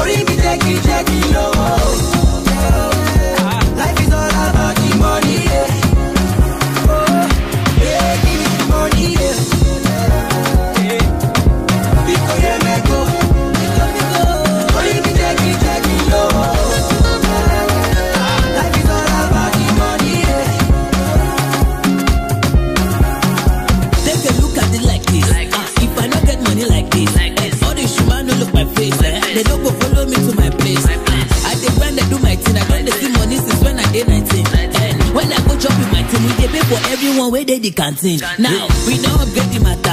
orí mi jẹ́kijẹ́ki lọ. the canteen. Now, we know upgrade the matter.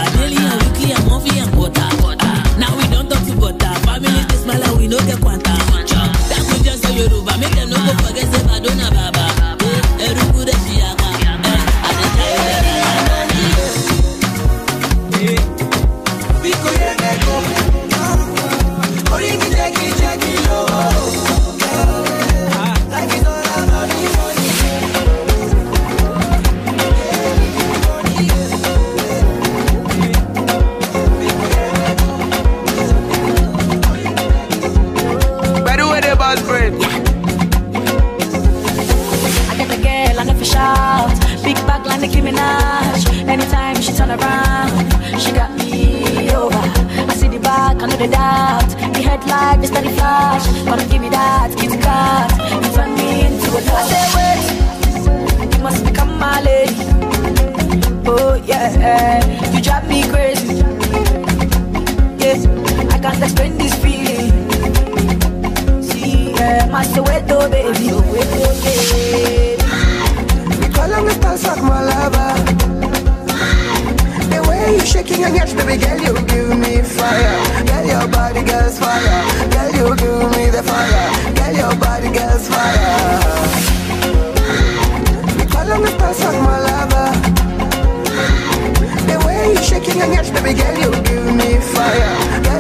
me that. The headlight, Mr. The Flash. Come give me that, kitty cat. You turn me into a dog. I say, wait, you must become my lady. Oh, yeah, you drive me crazy. Yes, yeah, I can't explain this feeling. See, I yeah, my Soweto, oh, baby. Soweto, oh, baby. Call me Stan my lover. The way you shaking your hips, baby girl, you give me fire your body, girl's fire. Girl, you give me the fire. Girl, your body, girl's fire. You call me person, my lover. The way you shaking and yes, baby girl, you give me fire. Girl,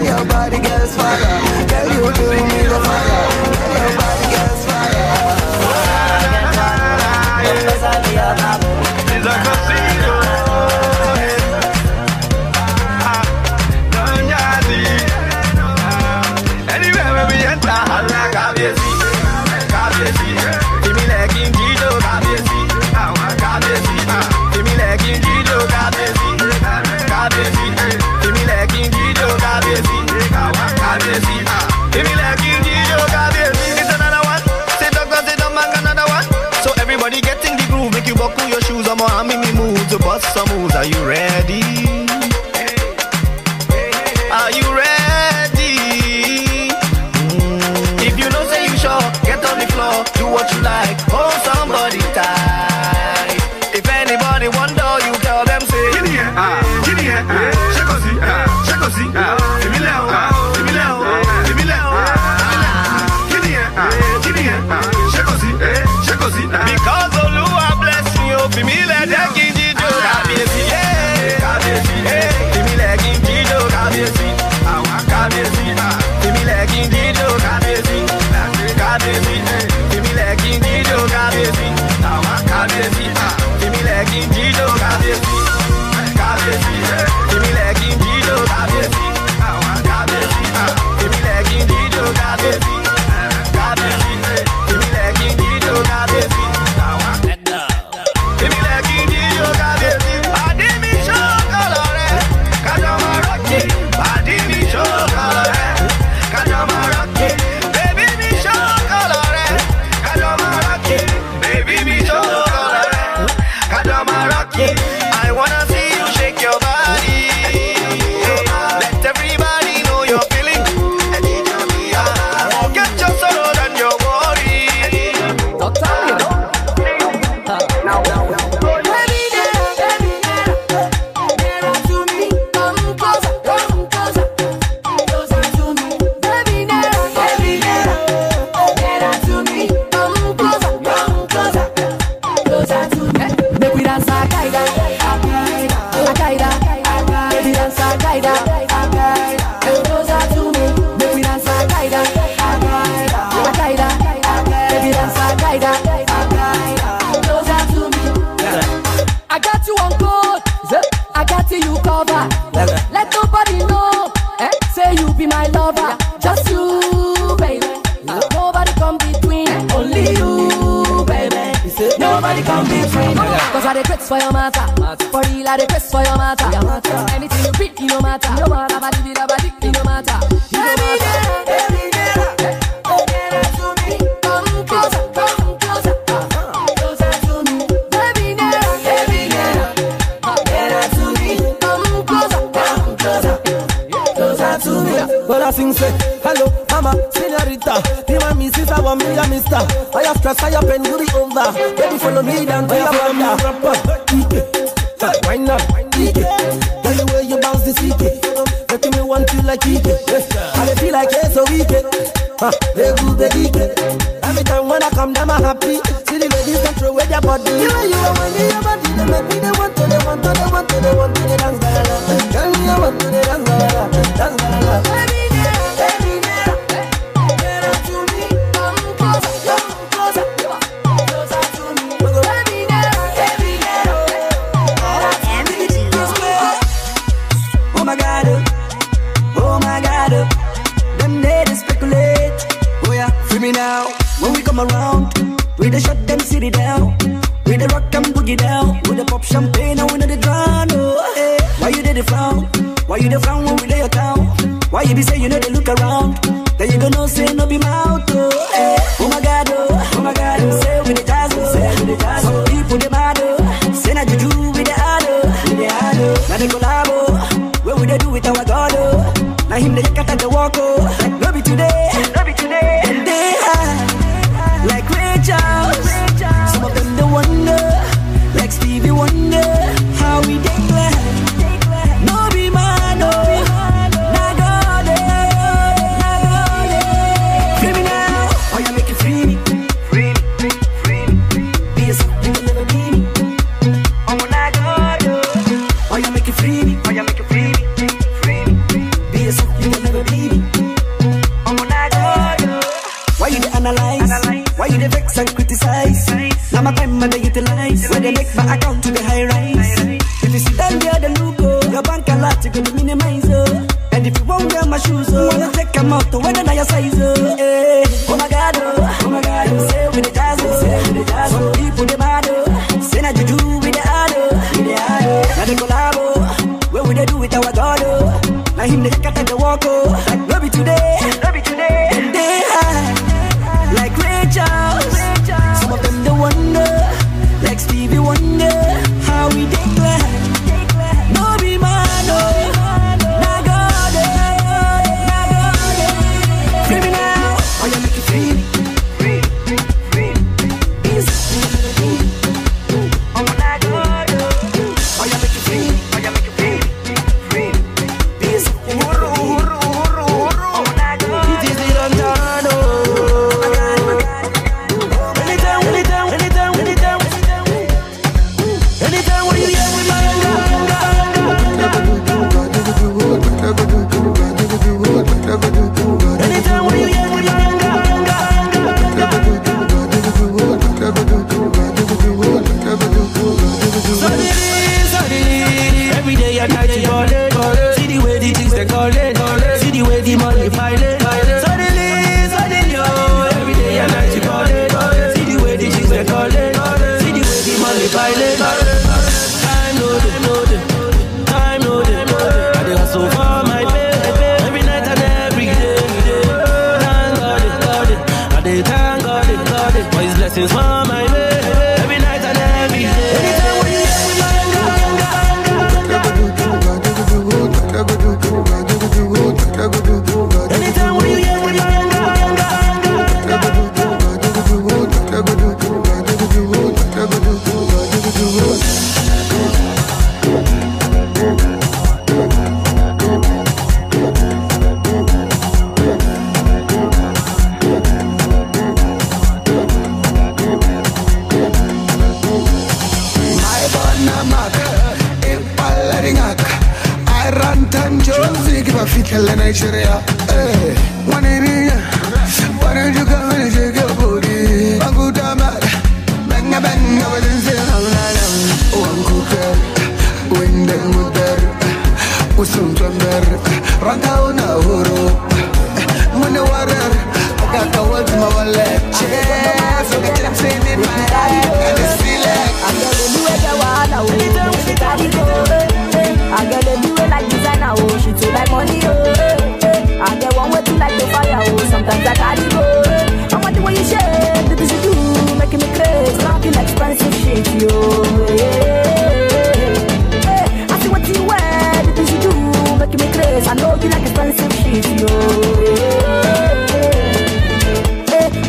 vex for your matter. For real, I request for your matter. Anything you pick, you no matter. No matter, but it a body, it no matter. Every day, every day, every day to me. Come closer, come closer. But I sing say, hello, mama, senorita Demand me sister, want me mister I have stress, I have pen, you the owner Baby, follow me down to your Egu baby. Every time when I come down, I'm happy. See the ladies come through away your body. You know you are winning your body. They make me they want to, they want to, they want to, they want to, they dance, girl. Girl, you want to, they dance, girl. Dance, girl. pop champagne and we know the drown. Oh, hey. Why you did the frown? Why you the frown when we lay your town? Why you be say you know they look around? Then you gonna say no be mouth. Oh, hey. oh my god, oh, oh my god, oh. say we the dazzle, oh, say we the dazzle. Oh. Some people they mad, oh. say na juju we the ado, oh, we the ado. Now they collabo, where we they do with our god, oh. Now him they cut at the walk, oh. Like little blessings on my way. Every night and every day. Anytime you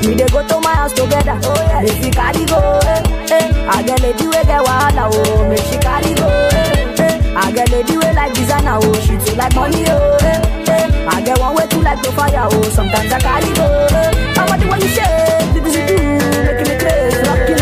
We dey go to my house together. Oh yeah. Make she carry go. Eh, eh. I get lady we get wahala. Oh, make she carry go. Eh, eh. I get lady we like designer. Oh, she too like money. Oh, eh, eh. I get one way too like the fire. Oh, sometimes I carry go. Eh. I want the way you shake, the busy do, making me crazy.